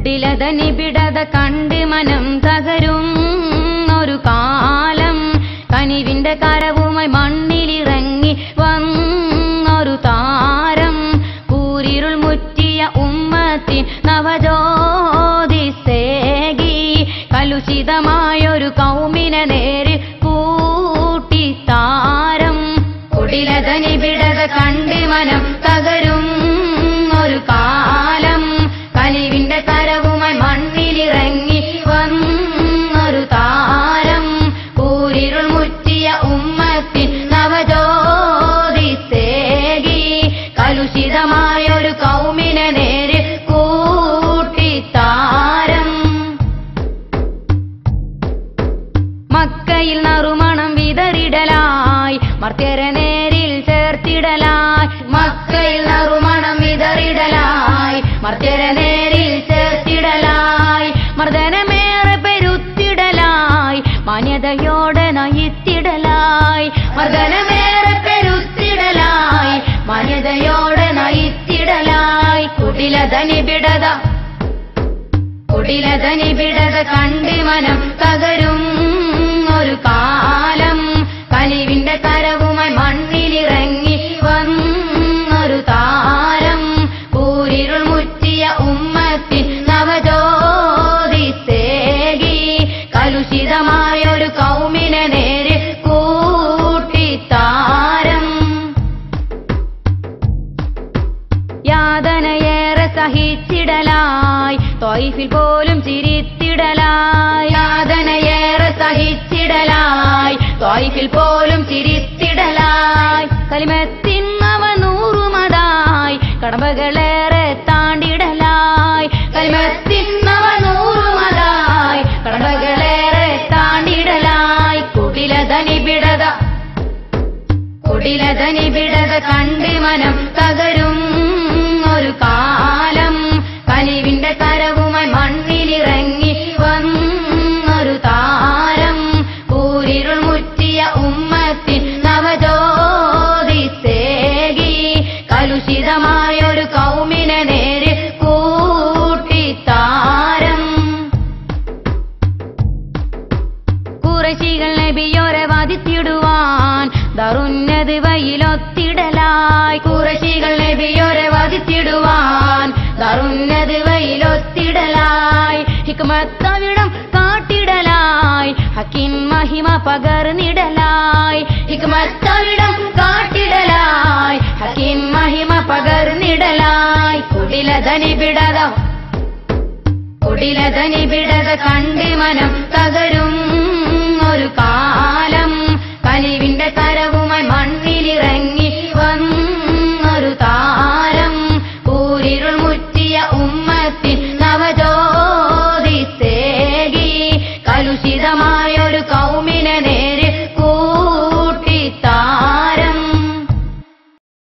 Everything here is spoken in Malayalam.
കുടിലത നിബിടത കണ്ട് മനം തകരും ഒരു കാലം. കനിവിന്റെ കരവുമായി മണ്ണിലിറങ്ങി വന്നൊരു താരം. കൂരിരുൾ മുറ്റിയ ഉമ്മത്തിൻ നവജോതി സേകി. കലുഷിതമായൊരു കൗമിനെ നേര് കൂട്ടി താരം. കുടിലത നിബിടത കണ്ട് മനം തകരും ഒരു കാലം മുറ്റിയ ഉമ്മത്തിൻ നവജോതി സേകി കലുഷിതമായൊരു കൗമിനെ നേര് കൂട്ടിത്താരം മക്കയിൽ നറുമണം വിതറിടലായി മർത്യര നേരിൽ ചേർത്തിടലായി. മക്കയിൽ നറുമണം വിതറിടലായി മർത്യര നേരിൽ ചേർത്തിടലായി. മർദ്ദനമേറെ പെരുത്തിടലായി നയിത്തിടലായി മർദ്ദനമേറെ പെരുത്തിടലായി മാന്യതയോടെ നയിത്തിടലായി. കുടിലതനി ബിടത കുടിലതനി ബിടത കണ്ടി മനം തകരും ഒരു കാലം സഹിച്ചിടലായി. തൊയ്ഫിൽ പോലും ചിരിത്തിടലായി. യാതനയേറെ സഹിച്ചിടലായി. തൊയ്ഫിൽ പോലും ചിരിത്തിടലായി. കലിമത്തിന്നവ നൂറുമതായി. കടമ്പകളേറെ താണ്ടിടലായി. കലിമത്തിന്നവ നൂറുമതായി. കടമ്പകളേറെ താണ്ടിടലായി. കുടിലതനി ബിടത കുടിലതനി ബിടത കണ്ടി മനം തകരും. ഒരു കാലം കനിവിന്റെ കരവുമായി മണ്ണിലിറങ്ങി വന്നൊരു താരം. കൂരിരുൾ മുറ്റിയ ഉമ്മത്തിൻ നവജ്യോതി സേകി കലുഷിതമായൊരു കൗമിനെ നേരെ കൂട്ടി താരം. കുറശികൾ നബിയോരെ വധിച്ചിടുവാൻ ദറുന്നത് വയിലൊത്തിടലായി കുറശികൾ നബിയോരെ വധിച്ചിടുവാൻ. ദറുന്നത് വയിലൊത്തിടലായി ഹിക്മത്തവിടം കാട്ടിടലായി. ഹക്കിൻ മഹിമ പകർന്നിടലായി. ഹിക്മത്തവിടം കാട്ടിടലായി. ഹക്കിൻ മഹിമ പകർന്നിടലായി. കുടിലധനി ബിടത കുടിലധനി ബിടത കണ്ട് മനം തകരും ഒരു കാലം ಅನುಸಿದ